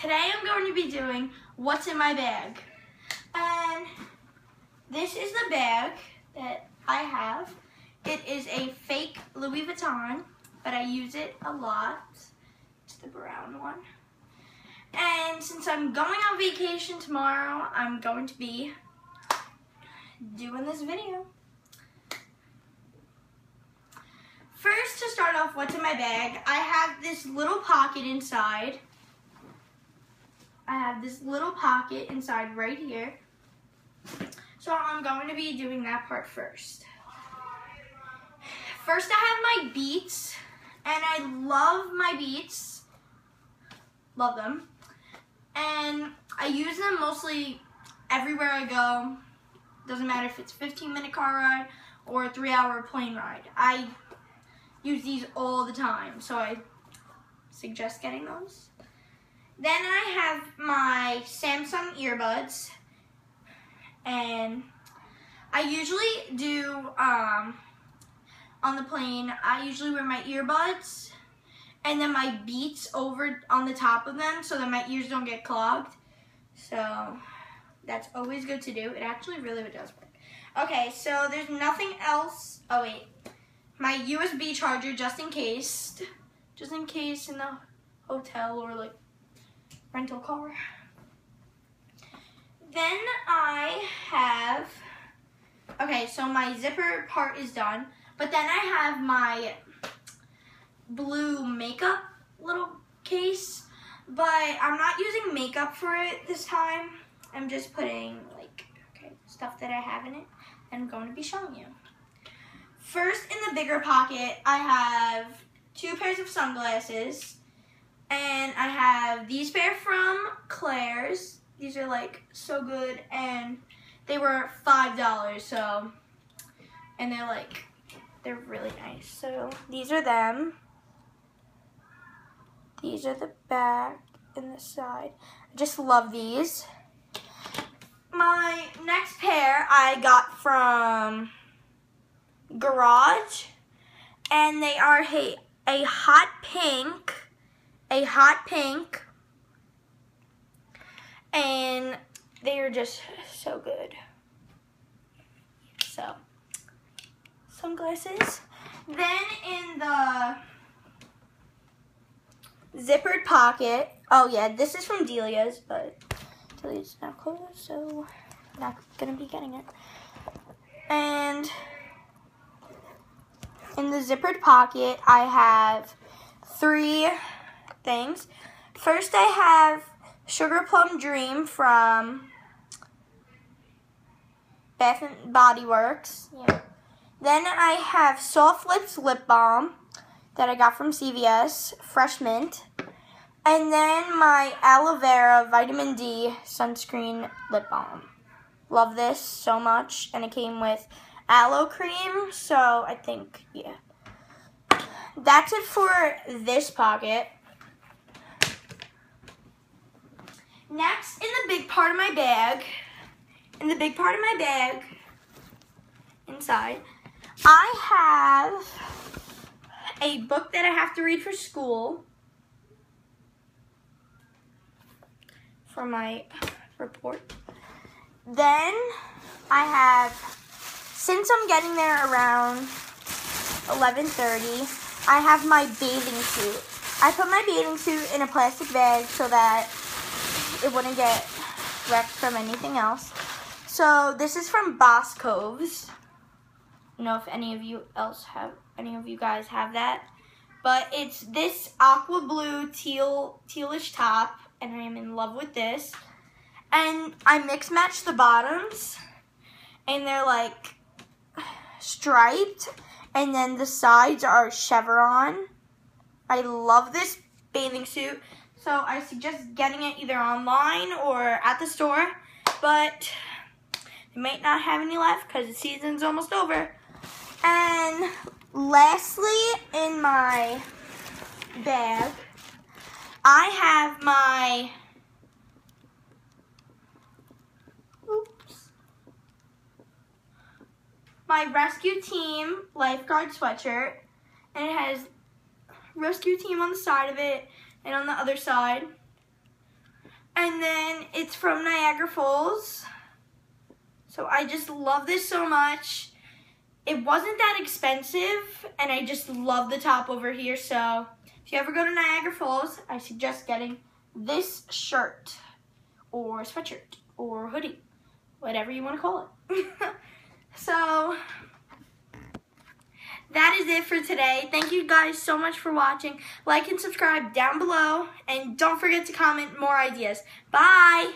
Today I'm going to be doing what's in my bag. And this is the bag that I have. It is a fake Louis Vuitton, but I use it a lot. It's the brown one. And since I'm going on vacation tomorrow, I'm going to be doing this video. First, to start off, what's in my bag, I have this little pocket inside. I have this little pocket inside right here. So I'm going to be doing that part first. First, I have my beats, and I love my beats. Love them. And I use them mostly everywhere I go. Doesn't matter if it's 15 minute car ride or a three hour plane ride. I use these all the time, so I suggest getting those. Then I have my Samsung earbuds, and I usually do, um, on the plane, I usually wear my earbuds and then my beats over on the top of them so that my ears don't get clogged. So that's always good to do. It actually really does work. Okay, so there's nothing else. Oh, wait my USB charger just in case, just in case in the hotel or like rental car. Then I have, okay, so my zipper part is done, but then I have my blue makeup little case, but I'm not using makeup for it this time. I'm just putting like, okay, stuff that I have in it and I'm going to be showing you. First, in the bigger pocket, I have two pairs of sunglasses. And I have these pair from Claire's. These are like so good. And they were $5. So, and they're like, they're really nice. So, these are them. These are the back and the side. I just love these. My next pair I got from Garage, and they are a, a hot pink, a hot pink, and they are just so good. So, sunglasses. Then in the zippered pocket, oh yeah, this is from Delia's, but Delia's not closed, so I'm not gonna be getting it. And in the zippered pocket, I have three things. First, I have Sugar Plum Dream from Bath and Body Works. Yeah. Then I have Soft Lips Lip Balm that I got from CVS, Fresh Mint. And then my Aloe Vera Vitamin D Sunscreen Lip Balm. Love this so much. And it came with aloe cream. So I think, yeah. That's it for this pocket. Next, in the big part of my bag, in the big part of my bag, inside, I have a book that I have to read for school for my report. Then I have since I'm getting there around 11.30, I have my bathing suit. I put my bathing suit in a plastic bag so that it wouldn't get wrecked from anything else. So this is from Boscov's. I don't know if any of you else have, any of you guys have that. But it's this aqua blue teal, tealish top, and I am in love with this. And I mix match the bottoms, and they're like striped, and then the sides are chevron. I love this bathing suit, so I suggest getting it either online or at the store, but they might not have any left because the season's almost over. And lastly, in my bag, I have my my rescue team lifeguard sweatshirt, and it has rescue team on the side of it and on the other side. And then it's from Niagara Falls. So I just love this so much. It wasn't that expensive, and I just love the top over here. So if you ever go to Niagara Falls, I suggest getting this shirt or sweatshirt or hoodie, whatever you want to call it. so that is it for today. Thank you guys so much for watching. Like and subscribe down below. And don't forget to comment more ideas. Bye!